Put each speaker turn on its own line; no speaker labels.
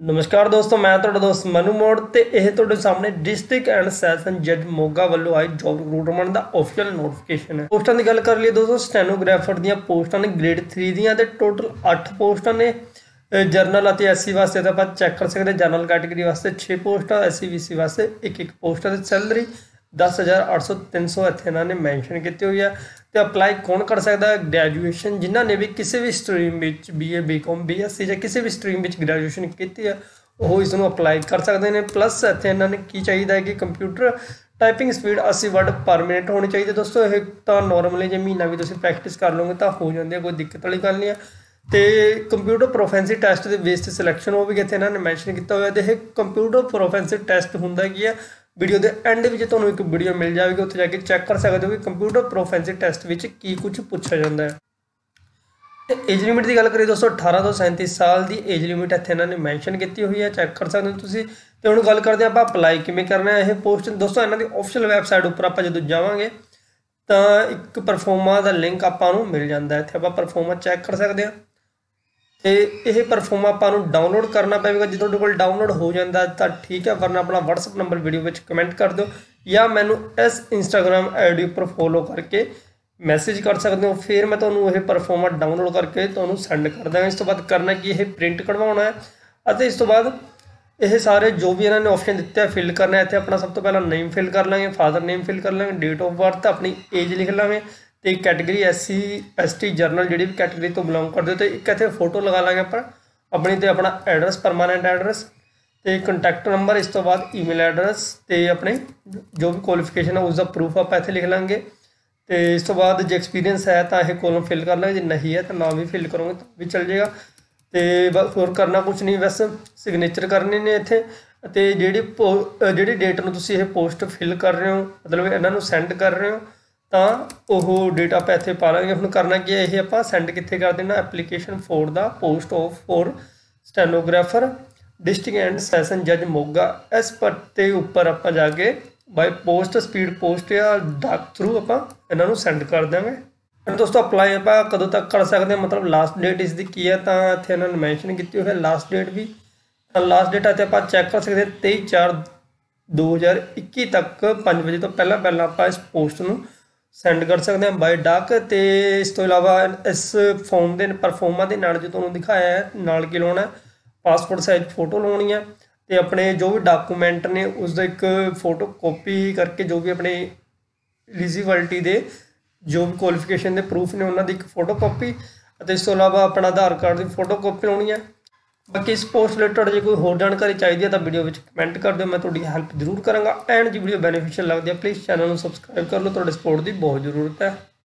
ਨਮਸਕਾਰ ਦੋਸਤੋ, ਮੈਂ ਤੁਹਾਡਾ ਦੋਸਤ ਮਨੂ ਮੋੜ ਤੇ ਇਹ ਤੁਹਾਡੇ ਸਾਹਮਣੇ ਡਿਸਟ੍ਰਿਕਟ ਐਂਡ ਸੈਸ਼ਨ ਜੱਜ ਮੋਗਾ ਵੱਲੋਂ ਆਈ ਜੌਬ ਰਿਕਰੂਟਮੈਂਟ ਦਾ ਅਫੀਸ਼ੀਅਲ ਨੋਟੀਫਿਕੇਸ਼ਨ ਹੈ। ਪੋਸਟਾਂ ਦੀ ਗੱਲ ਕਰ ਲਈਏ ਦੋਸਤੋ ਸਟੈਨੋਗ੍ਰਾਫਰ ਦੀਆਂ ਪੋਸਟਾਂ ਨੇ ਗ੍ਰੇਡ 3 ਦੀਆਂ ਤੇ ਟੋਟਲ 8 ਪੋਸਟਾਂ ਨੇ। ਜਰਨਲ ਅਤੇ ਐਸਸੀ ਵਾਸਤੇ ਤਾਂ ਆਪਾਂ ਚੈੱਕ ਕਰ ਸਕਦੇ ਹਾਂ ਜਰਨਲ ਕੈਟਾਗਰੀ ਵਾਸਤੇ 6 ਪੋਸਟਾਂ ਐਸਸੀ ਵੀਸੀ ਵਾਸਤੇ ਇੱਕ ਇੱਕ ਪੋਸਟਾਂ ਦੀ ਸੈਲਰੀ 10800 300 ਇੱਥੇ ਇਹਨਾਂ ਨੇ ਮੈਂਸ਼ਨ ਕੀਤੀ ਹੋਈ ਹੈ ਤੇ ਅਪਲਾਈ ਕੌਣ ਕਰ ਸਕਦਾ ਗ੍ਰੈਜੂਏਸ਼ਨ ਜਿਨ੍ਹਾਂ ਨੇ ਵੀ ਕਿਸੇ ਵੀ ਸਟਰੀਮ ਵਿੱਚ ਬੀਏ ਬੀਕਾਮ ਬੀਐਸਸੀ ਜਾਂ ਕਿਸੇ ਵੀ ਸਟਰੀਮ ਵਿੱਚ ਗ੍ਰੈਜੂਏਸ਼ਨ ਕੀਤੀ ਹੈ ਉਹ ਇਸ ਨੂੰ ਅਪਲਾਈ ਕਰ ਸਕਦੇ ਨੇ। ਪਲੱਸ ਇੱਥੇ ਇਹਨਾਂ ਨੇ ਕੀ ਚਾਹੀਦਾ ਹੈ ਕਿ computer typing speed 80 word per minute ਹੋਣੀ ਚਾਹੀਦੀ ਦੋਸਤੋ, ਇਹ ਤਾਂ ਨਾਰਮਲੀ ਜੇ ਮਹੀਨਾ ਵੀ ਤੁਸੀਂ ਪ੍ਰੈਕਟਿਸ ਕਰ ਲਓਗੇ ਤਾਂ ਹੋ ਜਾਂਦੀ ਹੈ, ਕੋਈ ਦਿੱਕਤ ਵਾਲੀ ਗੱਲ ਨਹੀਂ ਹੈ। ਤੇ ਕੰਪਿਊਟਰ ਪ੍ਰੋਫੈਂਸੀ ਟੈਸਟ ਦੇ ਬੇਸ ਤੇ ਸਿਲੈਕਸ਼ਨ ਹੋਵੇਗੀ ਇੱਥੇ ਇਹਨਾਂ ਨੇ ਮੈਂਸ਼ਨ ਕੀਤਾ ਹੋਇਆ। ਤੇ ਇਹ ਕੰਪਿਊਟਰ ਪ੍ਰੋਫੈਂਸੀ ਟੈਸਟ ਹੁੰਦਾ ਕੀ ਹੈ? ਵੀਡੀਓ ਦੇ ਐਂਡ ਵਿੱਚ ਤੁਹਾਨੂੰ ਇੱਕ ਵੀਡੀਓ ਮਿਲ ਜਾਵੇਗੀ, ਉੱਥੇ ਜਾ ਕੇ ਚੈੱਕ ਕਰ ਸਕਦੇ ਹੋ ਕਿ ਕੰਪਿਊਟਰ ਪ੍ਰੋਫੈਂਸੀ ਟੈਸਟ ਵਿੱਚ ਕੀ ਕੁਝ ਪੁੱਛਿਆ ਜਾਂਦਾ ਹੈ। ਤੇ ਏਜ ਲਿਮਿਟ ਦੀ ਗੱਲ ਕਰੀਏ ਦੋਸਤੋ 18 ਤੋਂ 37 ਸਾਲ ਦੀ ਏਜ ਲਿਮਿਟ ਇੱਥੇ ਇਹਨਾਂ ਨੇ ਮੈਂਸ਼ਨ ਕੀਤੀ ਹੋਈ ਹੈ ਚੈੱਕ ਕਰ ਸਕਦੇ ਹੋ ਤੁਸੀਂ। ਤੇ ਹੁਣ ਗੱਲ ਕਰਦੇ ਆਪਾਂ ਅਪਲਾਈ ਕਿਵੇਂ ਕਰਨਾ ਹੈ, ਇਹ ਪੋਸਟ ਦੋਸਤੋ, ਇਹਨਾਂ ਦੀ ਅਫੀਸ਼ੀਅਲ ਵੈਬਸਾਈਟ ਉੱਪਰ ਆਪਾਂ ਜਦੋਂ ਜਾਵਾਂਗੇ, ਤਾਂ ਇੱਕ ਪਰਫਾਰਮਾ ਦਾ ਲਿੰਕ ਆਪਾਂ ਨੂੰ ਮਿਲ ਜਾਂਦਾ ਹੈ। ਇੱਥੇ ਆਪਾਂ ਪਰਫਾਰਮਾ ਚੈੱਕ ਕਰ ਸਕਦੇ ਹਾਂ। ਤੇ ਇਹ ਪਰਫਾਰਮ ਆਪਾਂ ਨੂੰ ਡਾਊਨਲੋਡ ਕਰਨਾ ਪਵੇਗਾ ਜੇ ਤੁਹਾਡੇ ਕੋਲ ਡਾਊਨਲੋਡ ਹੋ ਜਾਂਦਾ ਤਾਂ ਠੀਕ ਹੈ, ਵਰਨਾ ਆਪਣਾ WhatsApp ਨੰਬਰ ਵੀਡੀਓ ਵਿੱਚ ਕਮੈਂਟ ਕਰ ਦਿਓ ਜਾਂ ਮੈਨੂੰ ਇਸ Instagram ਆਈਡੀ ਉੱਪਰ ਫੋਲੋ ਕਰਕੇ ਮੈਸੇਜ ਕਰ ਸਕਦੇ ਹੋ। ਫਿਰ ਮੈਂ ਤੁਹਾਨੂੰ ਇਹ ਪਰਫਾਰਮਾ ਡਾਊਨਲੋਡ ਕਰਕੇ ਤੁਹਾਨੂੰ ਸੈਂਡ ਕਰ ਦਾਂਗਾ ਇਸ ਤੋਂ ਬਾਅਦ ਕਰਨਾ ਕੀ, ਇਹ ਪ੍ਰਿੰਟ ਕਢਵਾਉਣਾ ਹੈ ਅਤੇ ਇਸ ਤੋਂ ਬਾਅਦ ਇਹ ਸਾਰੇ ਜੋ ਵੀ ਇਹਨਾਂ ਨੇ ਆਪਸ਼ਨ ਦਿੱਤੇ ਆ ਫਿਲ ਕਰਨਾ ਹੈ। ਇੱਥੇ ਆਪਣਾ ਸਭ ਤੋਂ ਪਹਿਲਾਂ ਨੇਮ ਫਿਲ ਕਰ ਲਾਂਗੇ ਫਾਦਰ ਨੇਮ ਫਿਲ ਕਰ ਲਾਂਗੇ ਡੇਟ ਆਫ ਬਰਥ ਆਪਣੀ ਏਜ ਲਿਖ ਲਾਂਗੇ। ਤੇ ਕੈਟਾਗਰੀ ਐਸਸੀ ਐਸਟੀ ਜਰਨਲ ਜਿਹੜੀ ਵੀ ਕੈਟਾਗਰੀ ਤੋਂ ਬਿਲੋਂਗ ਕਰਦੇ ਹੋ ਤੇ ਇੱਕ ਇੱਥੇ ਫੋਟੋ ਲਗਾ ਲਾਂਗੇ ਆਪਾਂ। ਆਪਣੀ ਤੇ ਆਪਣਾ ਐਡਰੈਸ ਪਰਮਾਨੈਂਟ ਐਡਰੈਸ ਤੇ ਕੰਟੈਕਟ ਨੰਬਰ ਇਸ ਤੋਂ ਬਾਅਦ ਈਮੇਲ ਐਡਰੈਸ ਤੇ ਆਪਣੇ ਜੋ ਵੀ ਕੁਆਲੀਫਿਕੇਸ਼ਨ ਹੈ ਉਸ ਦਾ ਪ੍ਰੂਫ ਆਪਾਂ ਇੱਥੇ ਲਿਖ ਲਾਂਗੇ। ਤੇ ਇਸ ਤੋਂ ਬਾਅਦ ਜੇ ਐਕਸਪੀਰੀਅੰਸ ਹੈ ਤਾਂ ਇਹ ਕੋਲਮ ਫਿਲ ਕਰ ਲਾਂਗੇ, ਜੇ ਨਹੀਂ ਹੈ ਤਾਂ ਨਾ ਵੀ ਫਿਲ ਕਰੋਗੇ ਤਾਂ ਵੀ ਚੱਲ ਜਾਏਗਾ। ਤੇ ਬਸ ਹੋਰ ਕਰਨਾ ਕੁਝ ਨਹੀਂ, ਬਸ ਸਿਗਨੇਚਰ ਕਰਨੇ ਨੇ ਇੱਥੇ। ਅਤੇ ਜਿਹੜੀ ਜਿਹੜੀ ਡੇਟ ਨੂੰ ਤੁਸੀਂ ਇਹ ਪੋਸਟ ਫਿਲ ਕਰ ਰਹੇ ਹੋ, ਮਤਲਬ ਇਹਨਾਂ ਨੂੰ ਸੈਂਡ ਕਰ ਰਹੇ ਹੋ ਤਾਂ ਉਹ ਡੇਟਾ ਆਪਾਂ ਇੱਥੇ ਪਾ ਲਾਂਗੇ। ਹੁਣ ਕਰਨਾ ਕੀ ਹੈ, ਇਹ ਆਪਾਂ ਸੈਂਡ ਕਿੱਥੇ ਕਰ ਦੇਣਾ? Application for the post of for stenographer district and session ਜੱਜ ਮੋਗਾ। ਇਸ ਪੱਤੇ ਉੱਪਰ ਆਪਾਂ ਜਾ ਕੇ ਬਾਈ ਪੋਸਟ ਸਪੀਡ ਪੋਸਟ ਜਾਂ ਡਾਕ ਥਰੂ ਆਪਾਂ ਇਹਨਾਂ ਨੂੰ ਸੈਂਡ ਕਰ ਦਾਂਗੇ ਦੋਸਤੋ ਅਪਲਾਈ ਆਪਾਂ ਕਦੋਂ ਤੱਕ ਕਰ ਸਕਦੇ ਹਾਂ? ਮਤਲਬ ਲਾਸਟ ਡੇਟ ਇਸ ਦੀ ਕੀ ਹੈ? ਤਾਂ ਇੱਥੇ ਇਹਨਾਂ ਨੇ ਮੈਂਸ਼ਨ ਕੀਤੀ ਹੋਈ ਹੈ ਲਾਸਟ ਡੇਟ ਵੀ। ਤਾਂ ਲਾਸਟ ਡੇਟ ਇੱਥੇ ਆਪਾਂ ਚੈੱਕ ਕਰ ਸਕਦੇ 23 4 2021 ਤੱਕ 5 ਵਜੇ ਤੋਂ ਪਹਿਲਾਂ ਪਹਿਲਾਂ ਆਪਾਂ ਇਸ ਪੋਸਟ ਨੂੰ ਸੈਂਡ ਕਰ ਸਕਦੇ ਹਾਂ ਬਾਈ ਡਾਕ ਤੇ ਇਸ ਤੋਂ ਇਲਾਵਾ ਇਸ ਫਾਰਮ ਦੇ ਪਰਫਾਰਮਾ ਦੇ ਨਾਲ ਜੋ ਤੁਹਾਨੂੰ ਦਿਖਾਇਆ ਹੈ, ਨਾਲ ਕੀ ਲਾਉਣਾ ਪਾਸਪੋਰਟ ਸਾਈਜ਼ ਫੋਟੋ ਲਾਉਣੀ ਹੈ ਤੇ ਆਪਣੇ ਜੋ ਵੀ ਡਾਕੂਮੈਂਟ ਨੇ ਉਸ ਦਾ ਇੱਕ ਫੋਟੋ ਕਾਪੀ ਕਰਕੇ ਜੋ ਵੀ ਆਪਣੇ ਐਲੀਜੀਬਿਲਟੀ ਦੇ ਜੋ ਵੀ ਕੁਆਲੀਫਿਕੇਸ਼ਨ ਦੇ ਪ੍ਰੂਫ ਨੇ ਉਹਨਾਂ ਦੀ ਇੱਕ ਫੋਟੋ ਕਾਪੀ ਅਤੇ ਇਸ ਤੋਂ ਇਲਾਵਾ ਆਪਣਾ ਆਧਾਰ ਕਾਰਡ ਦੀ ਫੋਟੋ ਕਾਪੀ ਲਾਉਣੀ ਹੈ। ਬਾਕੀ ਸਪੋਰਟਸ ਪੋਸਟ ਰਿਲੇਟਡ ਜੇ ਕੋਈ ਹੋਰ ਜਾਣਕਾਰੀ ਚਾਹੀਦੀ ਹੈ ਤਾਂ ਵੀਡੀਓ ਵਿੱਚ ਕਮੈਂਟ ਕਰ ਦਿਓ, ਮੈਂ ਤੁਹਾਡੀ ਹੈਲਪ ਜ਼ਰੂਰ ਕਰਾਂਗਾ। ਐਂਡ ਜੇ ਵੀਡੀਓ ਬੈਨੀਫੀਸ਼ੀਅਲ ਲੱਗਦੀ ਹੈ ਪਲੀਜ਼ ਚੈਨਲ ਨੂੰ ਸਬਸਕ੍ਰਾਈਬ ਕਰ ਲਓ। ਤੁਹਾਡੇ ਸਪੋਰਟ ਦੀ ਬਹੁਤ ਜ਼ਰੂਰਤ ਹੈ।